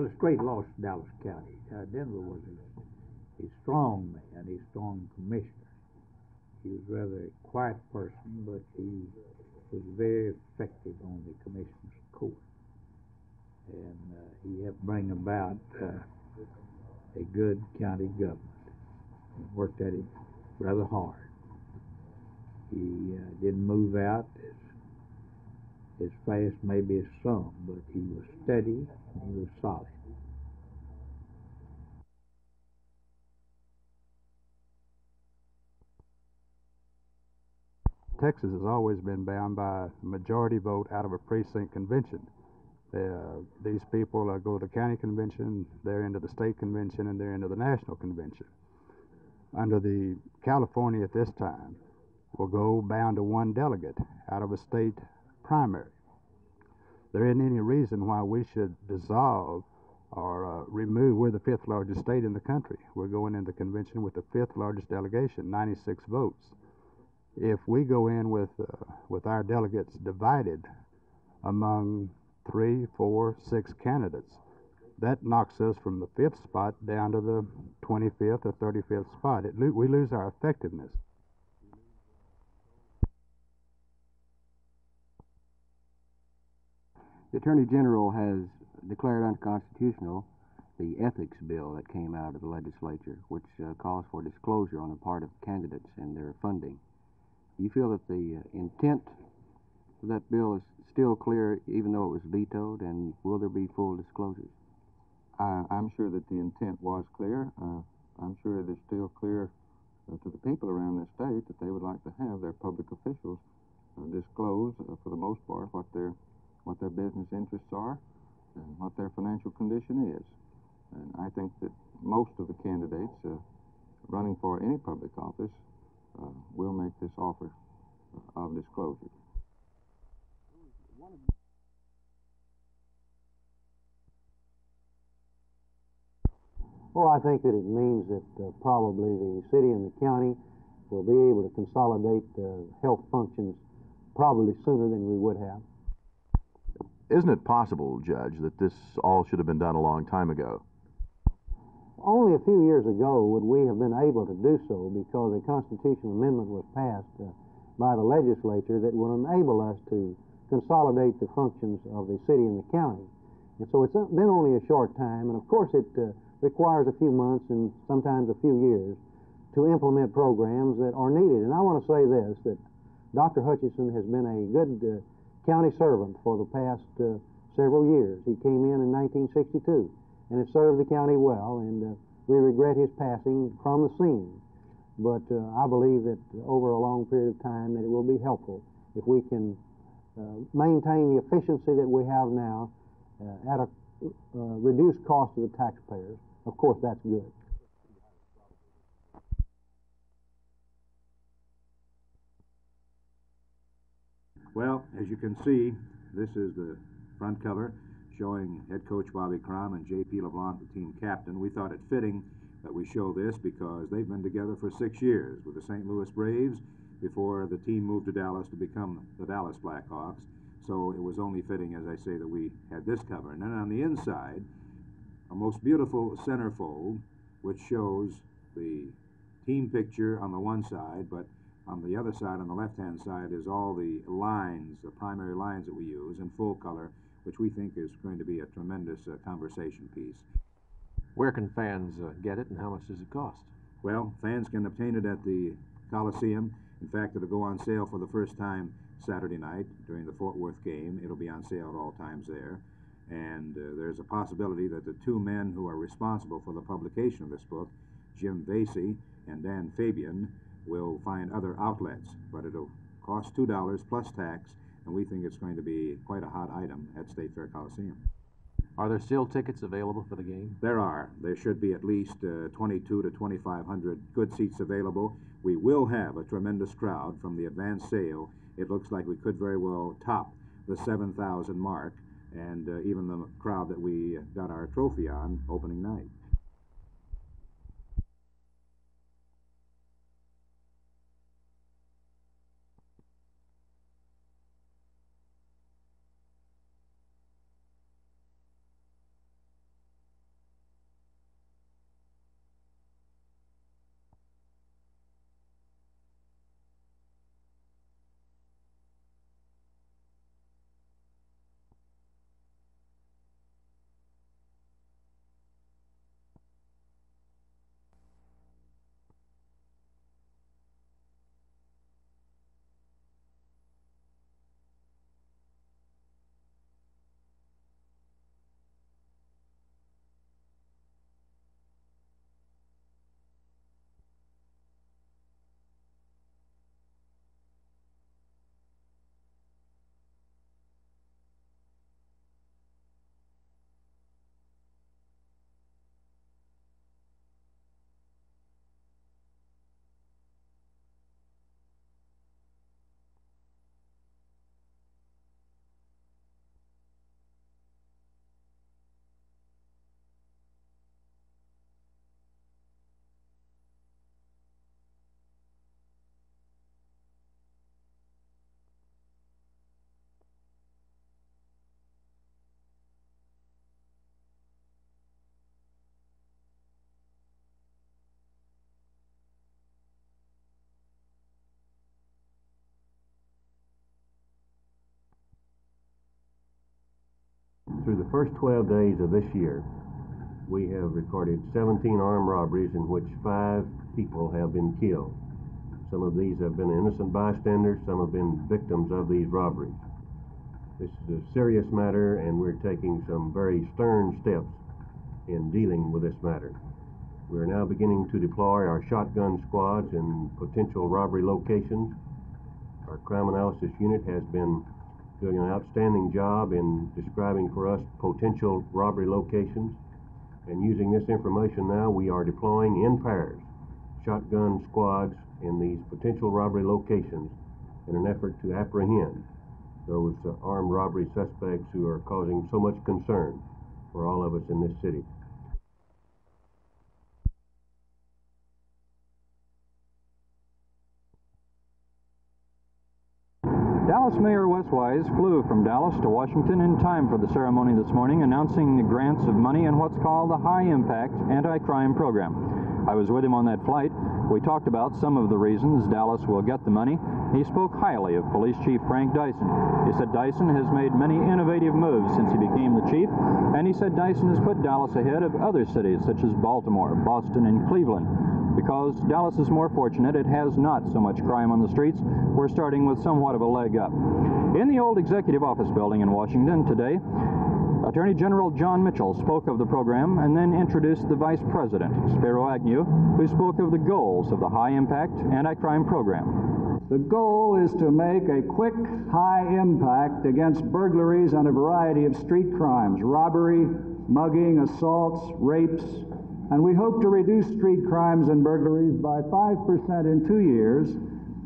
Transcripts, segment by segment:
Well, the state lost Dallas County. Uh, Denver was a, a strong man, a strong commissioner. He was rather a quiet person, but he was very effective on the commissioner's court. And uh, he helped bring about uh, a good county government. He worked at it rather hard. He uh, didn't move out as, as fast maybe as some, but he was steady and he was solid. Texas has always been bound by a majority vote out of a precinct convention. Uh, these people uh, go to the county convention, they're into the state convention, and they're into the national convention. Under the California at this time, will go bound to one delegate out of a state primary. There isn't any reason why we should dissolve or uh, remove. We're the fifth largest state in the country. We're going into the convention with the fifth largest delegation, 96 votes. If we go in with uh, with our delegates divided among three, four, six candidates, that knocks us from the fifth spot down to the 25th or 35th spot. It, we lose our effectiveness. The Attorney General has declared unconstitutional the ethics bill that came out of the legislature, which uh, calls for disclosure on the part of candidates and their funding. Do you feel that the uh, intent of that bill is still clear, even though it was vetoed, and will there be full disclosures? I, I'm sure that the intent was clear. Uh, I'm sure it is still clear uh, to the people around this state that they would like to have their public officials uh, disclose, uh, for the most part, what their what their business interests are and what their financial condition is. And I think that most of the candidates uh, running for any public office uh, will make this offer of disclosure. Well, I think that it means that uh, probably the city and the county will be able to consolidate uh, health functions probably sooner than we would have. Isn't it possible, Judge, that this all should have been done a long time ago? Only a few years ago would we have been able to do so because a constitutional amendment was passed uh, by the legislature that will enable us to consolidate the functions of the city and the county. And so it's been only a short time, and of course it uh, requires a few months and sometimes a few years to implement programs that are needed. And I want to say this that Dr. Hutcheson has been a good uh, county servant for the past uh, several years. He came in in 1962 and has served the county well, and uh, we regret his passing from the scene. But uh, I believe that over a long period of time that it will be helpful if we can uh, maintain the efficiency that we have now uh, at a reduced cost to the taxpayers of course, that's good. Well, as you can see, this is the front cover showing head coach Bobby Kromm and J.P. LeBlanc, the team captain. We thought it fitting that we show this because they've been together for six years with the St. Louis Braves before the team moved to Dallas to become the Dallas Blackhawks. So it was only fitting, as I say, that we had this cover. And then on the inside, a most beautiful centerfold, which shows the team picture on the one side, but on the other side, on the left-hand side, is all the lines, the primary lines that we use in full color, which we think is going to be a tremendous uh, conversation piece. Where can fans uh, get it, and how much does it cost? Well, fans can obtain it at the Coliseum. In fact, it'll go on sale for the first time Saturday night during the Fort Worth game. It'll be on sale at all times there. And uh, there's a possibility that the two men who are responsible for the publication of this book, Jim Vasey and Dan Fabian, will find other outlets. But it'll cost $2 plus tax, and we think it's going to be quite a hot item at State Fair Coliseum. Are there still tickets available for the game? There are. There should be at least uh, 22 to 2,500 good seats available. We will have a tremendous crowd from the advance sale. It looks like we could very well top the 7,000 mark and uh, even the crowd that we got our trophy on opening night. The first 12 days of this year, we have recorded 17 armed robberies in which five people have been killed. Some of these have been innocent bystanders, some have been victims of these robberies. This is a serious matter, and we're taking some very stern steps in dealing with this matter. We are now beginning to deploy our shotgun squads in potential robbery locations. Our crime analysis unit has been doing an outstanding job in describing for us potential robbery locations. And using this information now, we are deploying in pairs shotgun squads in these potential robbery locations in an effort to apprehend those uh, armed robbery suspects who are causing so much concern for all of us in this city. Dallas Mayor Wes Wise flew from Dallas to Washington in time for the ceremony this morning announcing the grants of money in what's called the High Impact Anti-Crime Program. I was with him on that flight. We talked about some of the reasons Dallas will get the money. He spoke highly of Police Chief Frank Dyson. He said Dyson has made many innovative moves since he became the chief, and he said Dyson has put Dallas ahead of other cities such as Baltimore, Boston, and Cleveland. Because Dallas is more fortunate, it has not so much crime on the streets. We're starting with somewhat of a leg up. In the old executive office building in Washington today, Attorney General John Mitchell spoke of the program and then introduced the Vice President, Spiro Agnew, who spoke of the goals of the High Impact Anti-Crime Program. The goal is to make a quick, high impact against burglaries and a variety of street crimes, robbery, mugging, assaults, rapes, and we hope to reduce street crimes and burglaries by 5% in two years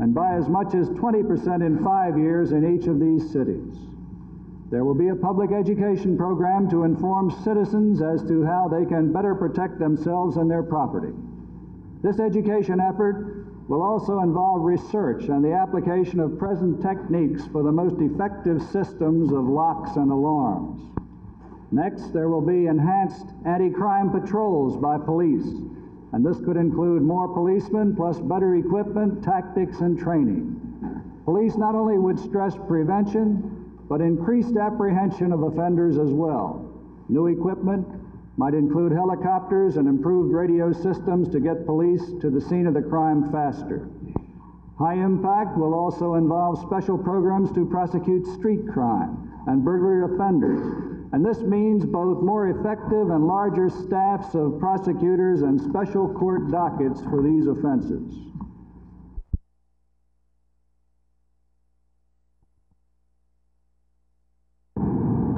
and by as much as 20% in five years in each of these cities. There will be a public education program to inform citizens as to how they can better protect themselves and their property. This education effort will also involve research and the application of present techniques for the most effective systems of locks and alarms. Next, there will be enhanced anti crime patrols by police, and this could include more policemen plus better equipment, tactics, and training. Police not only would stress prevention, but increased apprehension of offenders as well. New equipment might include helicopters and improved radio systems to get police to the scene of the crime faster. High impact will also involve special programs to prosecute street crime and burglary offenders and this means both more effective and larger staffs of prosecutors and special court dockets for these offenses.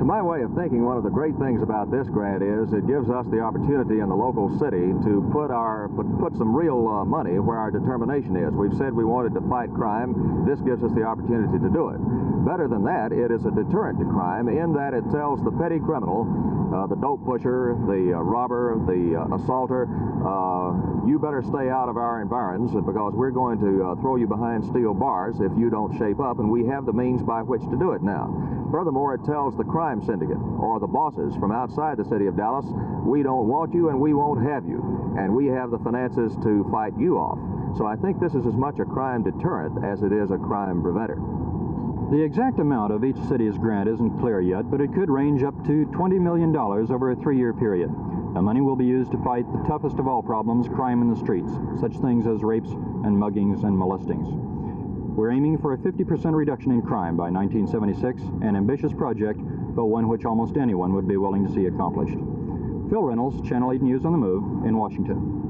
My way of thinking, one of the great things about this grant is it gives us the opportunity in the local city to put our put, put some real uh, money where our determination is. We've said we wanted to fight crime. This gives us the opportunity to do it. Better than that, it is a deterrent to crime in that it tells the petty criminal, uh, the dope pusher, the uh, robber, the uh, assaulter, uh, you better stay out of our environs because we're going to uh, throw you behind steel bars if you don't shape up, and we have the means by which to do it now. Furthermore, it tells the crime syndicate or the bosses from outside the city of Dallas, we don't want you and we won't have you. And we have the finances to fight you off. So I think this is as much a crime deterrent as it is a crime preventer. The exact amount of each city's grant isn't clear yet, but it could range up to $20 million over a three-year period. The money will be used to fight the toughest of all problems, crime in the streets, such things as rapes and muggings and molestings. We're aiming for a 50% reduction in crime by 1976, an ambitious project, but one which almost anyone would be willing to see accomplished. Phil Reynolds, Channel 8 News on the Move, in Washington.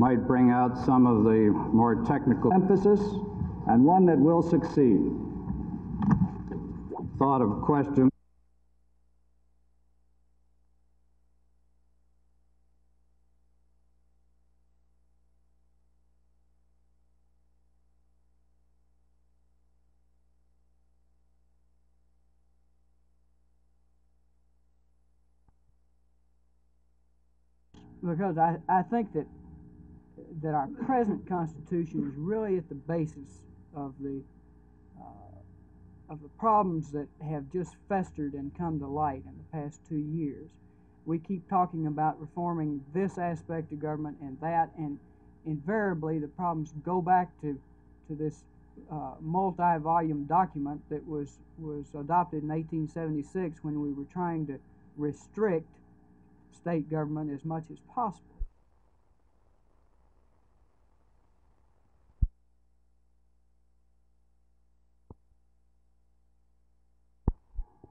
Might bring out some of the more technical emphasis and one that will succeed. Thought of question. because I, I think that that our present Constitution is really at the basis of the uh, of the problems that have just festered and come to light in the past two years. We keep talking about reforming this aspect of government and that, and invariably the problems go back to to this uh, multi-volume document that was was adopted in 1876 when we were trying to restrict state government as much as possible.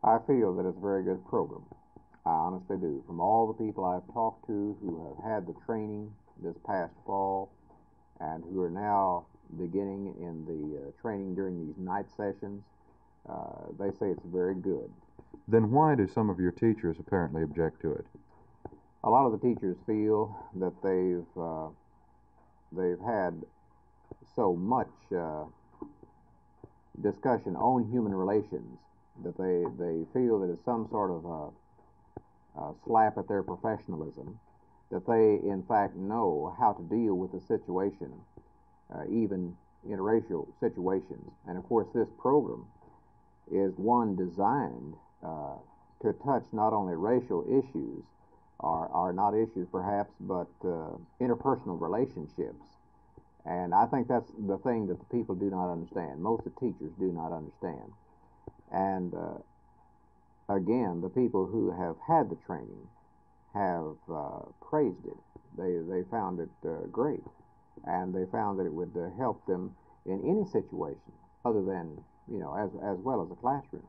I feel that it's a very good program. I honestly do. From all the people I've talked to who have had the training this past fall and who are now beginning in the uh, training during these night sessions, uh, they say it's very good. Then why do some of your teachers apparently object to it? A lot of the teachers feel that they've uh, they've had so much uh, discussion on human relations that they, they feel that it's some sort of a, a slap at their professionalism, that they in fact know how to deal with the situation, uh, even interracial situations. And of course, this program is one designed uh, to touch not only racial issues, are, are not issues perhaps, but uh, interpersonal relationships. And I think that's the thing that the people do not understand. Most of the teachers do not understand. And uh, again, the people who have had the training have uh, praised it. They, they found it uh, great. And they found that it would uh, help them in any situation other than, you know, as, as well as a classroom.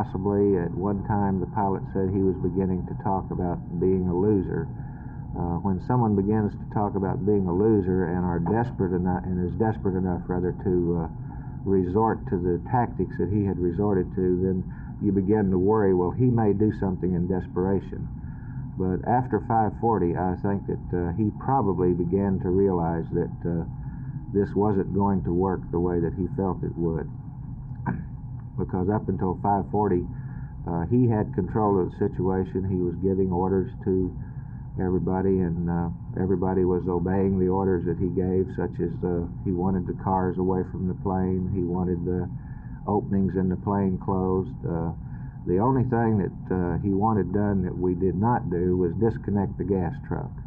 Possibly at one time the pilot said he was beginning to talk about being a loser. Uh, when someone begins to talk about being a loser and are desperate enough and is desperate enough rather to uh, resort to the tactics that he had resorted to, then you begin to worry. Well, he may do something in desperation. But after 540, I think that uh, he probably began to realize that uh, this wasn't going to work the way that he felt it would because up until 540, uh, he had control of the situation. He was giving orders to everybody, and uh, everybody was obeying the orders that he gave, such as uh, he wanted the cars away from the plane, he wanted the openings in the plane closed. Uh, the only thing that uh, he wanted done that we did not do was disconnect the gas truck.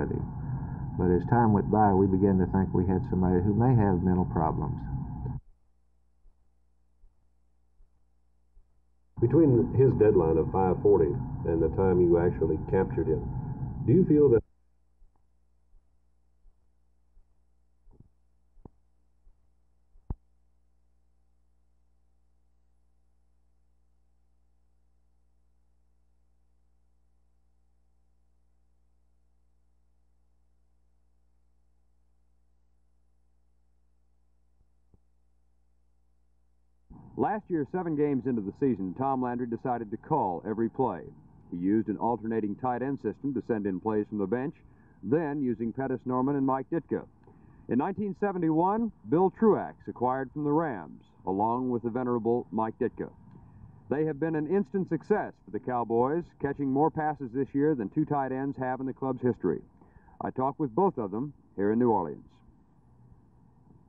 With him. But as time went by, we began to think we had somebody who may have mental problems. Between his deadline of 540 and the time you actually captured him, do you feel that Last year, seven games into the season, Tom Landry decided to call every play. He used an alternating tight end system to send in plays from the bench, then using Pettis Norman and Mike Ditka. In 1971, Bill Truax acquired from the Rams, along with the venerable Mike Ditka. They have been an instant success for the Cowboys, catching more passes this year than two tight ends have in the club's history. I talked with both of them here in New Orleans.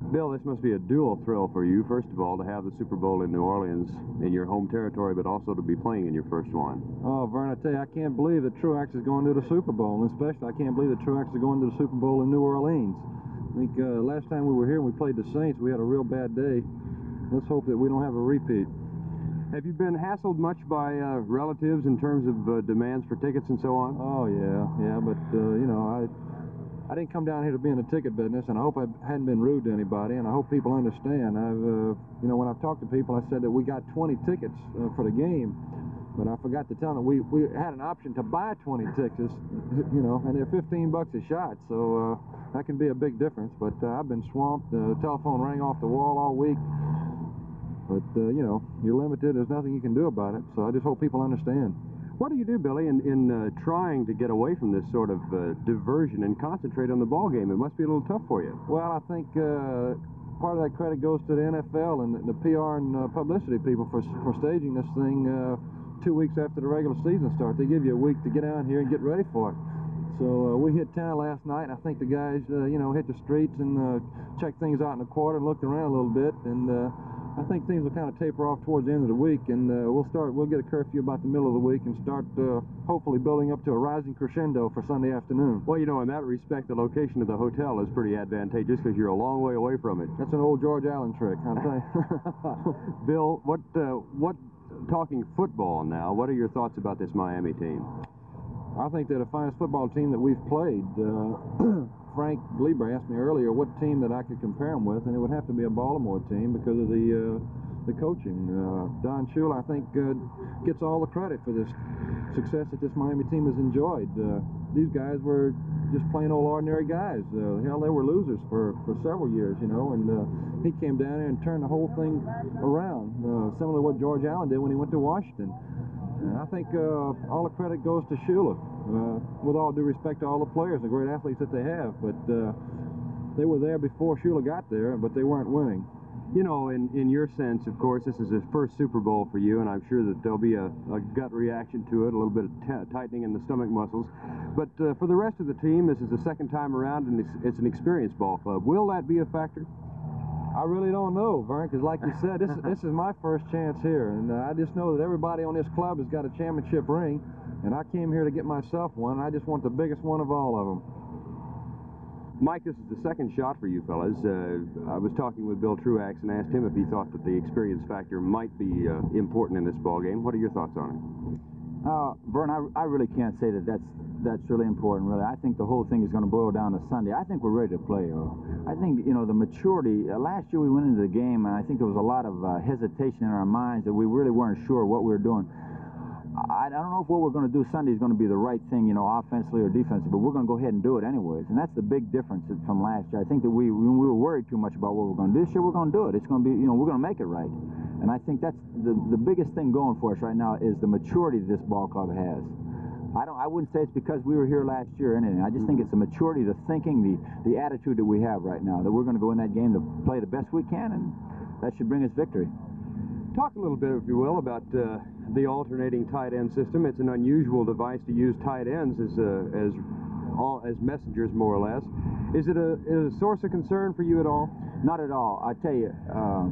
Bill, this must be a dual thrill for you, first of all, to have the Super Bowl in New Orleans in your home territory, but also to be playing in your first one. Oh, Verne, I tell you, I can't believe that Truax is going to the Super Bowl, and especially I can't believe that Truax is going to the Super Bowl in New Orleans. I think uh, last time we were here and we played the Saints, we had a real bad day. Let's hope that we don't have a repeat. Have you been hassled much by uh, relatives in terms of uh, demands for tickets and so on? Oh, yeah, yeah, but, uh, you know, I I didn't come down here to be in the ticket business, and I hope I hadn't been rude to anybody, and I hope people understand. I've, uh, you know, when I've talked to people, I said that we got 20 tickets uh, for the game, but I forgot to tell them we, we had an option to buy 20 tickets, you know, and they're 15 bucks a shot, so uh, that can be a big difference. But uh, I've been swamped. The telephone rang off the wall all week. But, uh, you know, you're limited. There's nothing you can do about it, so I just hope people understand. What do you do, Billy, in, in uh, trying to get away from this sort of uh, diversion and concentrate on the ball game? It must be a little tough for you. Well, I think uh, part of that credit goes to the NFL and the, the PR and uh, publicity people for, for staging this thing uh, two weeks after the regular season starts. They give you a week to get out here and get ready for it. So uh, we hit town last night, and I think the guys, uh, you know, hit the streets and uh, checked things out in the quarter and looked around a little bit. And I think things will kind of taper off towards the end of the week, and uh, we'll start. We'll get a curfew about the middle of the week and start uh, hopefully building up to a rising crescendo for Sunday afternoon. Well, you know, in that respect, the location of the hotel is pretty advantageous because you're a long way away from it. That's an old George Allen trick, I'll tell you. Bill, what uh, what talking football now? What are your thoughts about this Miami team? I think they're the finest football team that we've played. Uh, Frank Lieber asked me earlier what team that I could compare them with, and it would have to be a Baltimore team because of the uh, the coaching. Uh, Don Shula, I think, uh, gets all the credit for this success that this Miami team has enjoyed. Uh, these guys were just plain old ordinary guys. Uh, hell, they were losers for, for several years, you know, and he came down here and turned the whole thing around, similar to what George Allen did when he went to Washington. I think all the credit goes to Shula. Uh, with all due respect to all the players, the great athletes that they have, but uh, they were there before Shula got there, but they weren't winning. You know, in, in your sense, of course, this is the first Super Bowl for you, and I'm sure that there'll be a, a gut reaction to it, a little bit of tightening in the stomach muscles. But uh, for the rest of the team, this is the second time around, and it's, it's an experienced ball club. Will that be a factor? I really don't know, Verne, because like you said, this, this is my first chance here, and uh, I just know that everybody on this club has got a championship ring, and I came here to get myself one. I just want the biggest one of all of them. Mike, this is the second shot for you fellas. Uh, I was talking with Bill Truax and asked him if he thought that the experience factor might be uh, important in this ball game. What are your thoughts on it? Uh, Verne, I, I really can't say that that's that's really important. Really, I think the whole thing is going to boil down to Sunday. I think we're ready to play. I think you know the maturity. Uh, last year we went into the game, and I think there was a lot of uh, hesitation in our minds that we really weren't sure what we were doing. I, I don't know if what we're going to do Sunday is going to be the right thing, you know, offensively or defensively, but we're going to go ahead and do it anyways. And that's the big difference from last year. I think that we we were worried too much about what we're going to do. This year we're going to do it. It's going to be, you know, we're going to make it right. And I think that's the the biggest thing going for us right now is the maturity this ball club has. I don't. I wouldn't say it's because we were here last year or anything. I just think it's the maturity, the thinking, the the attitude that we have right now. That we're going to go in that game to play the best we can, and that should bring us victory. Talk a little bit, if you will, about uh, the alternating tight end system. It's an unusual device to use tight ends as uh, as all as messengers, more or less. Is it a, is it a source of concern for you at all? Not at all. I tell you, uh,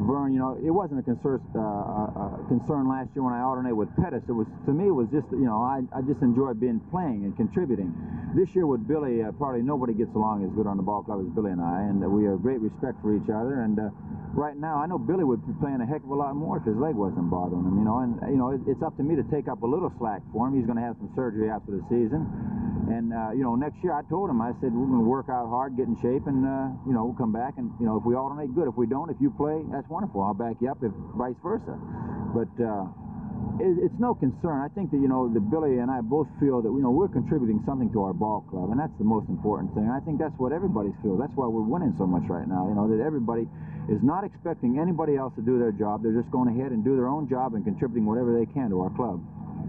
Verne, you know, it wasn't a concern, uh, uh, concern last year when I alternated with Pettis. It was, to me, it was just, you know, I, I just enjoyed being playing and contributing. This year with Billy, uh, probably nobody gets along as good on the ball club as Billy and I, and we have great respect for each other. And uh, right now, I know Billy would be playing a heck of a lot more if his leg wasn't bothering him, you know. And, you know, it, it's up to me to take up a little slack for him. He's going to have some surgery after the season. And, uh, you know, next year I told him, I said, we're going to work out hard, get in shape, and, uh, you know, we'll come back. And, you know, if we alternate, good. If we don't, if you play, that's wonderful. I'll back you up, if vice versa. But uh, it, it's no concern. I think that, you know, that Billy and I both feel that, you know, we're contributing something to our ball club, and that's the most important thing. I think that's what everybody feels. That's why we're winning so much right now, you know, that everybody is not expecting anybody else to do their job. They're just going ahead and do their own job and contributing whatever they can to our club.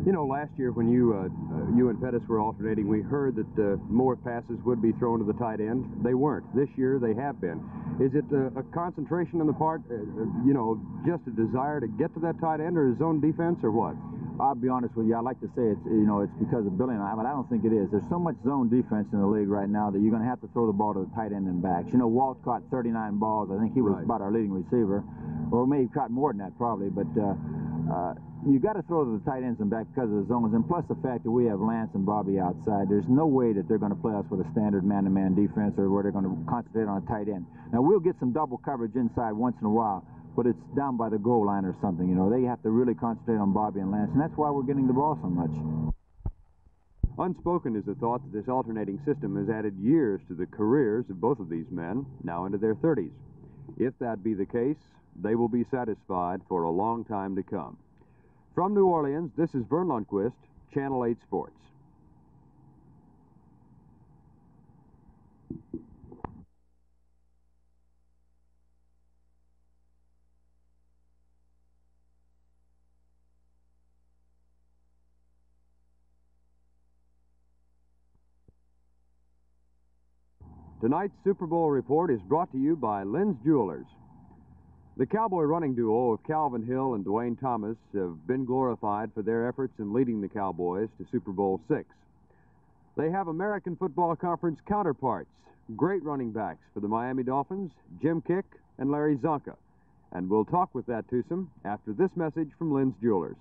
You know, last year when you uh, uh, you and Pettis were alternating, we heard that uh, more passes would be thrown to the tight end. They weren't. This year they have been. Is it uh, a concentration on the part, uh, uh, you know, just a desire to get to that tight end or his own defense or what? I'll be honest with you. I like to say it's you know it's because of Billy and I, but I don't think it is. There's so much zone defense in the league right now that you're going to have to throw the ball to the tight end and backs. You know, Walt caught 39 balls. I think he was Right. about our leading receiver, or maybe caught more than that probably. But uh, uh, you got to throw the tight ends and back because of the zones, and plus the fact that we have Lance and Bobby outside. There's no way that they're going to play us with a standard man-to-man defense or where they're going to concentrate on a tight end. Now we'll get some double coverage inside once in a while. But it's down by the goal line or something, you know. They have to really concentrate on Bobby and Lance, and that's why we're getting the ball so much. Unspoken is the thought that this alternating system has added years to the careers of both of these men, now into their 30s. If that be the case, they will be satisfied for a long time to come. From New Orleans, this is Verne Lundquist, Channel 8 Sports. Tonight's Super Bowl report is brought to you by Lynn's Jewelers. The cowboy running duo of Calvin Hill and Duane Thomas have been glorified for their efforts in leading the Cowboys to Super Bowl VI. They have American Football Conference counterparts, great running backs for the Miami Dolphins, Jim Kiick and Larry Csonka. And we'll talk with that twosome after this message from Lynn's Jewelers.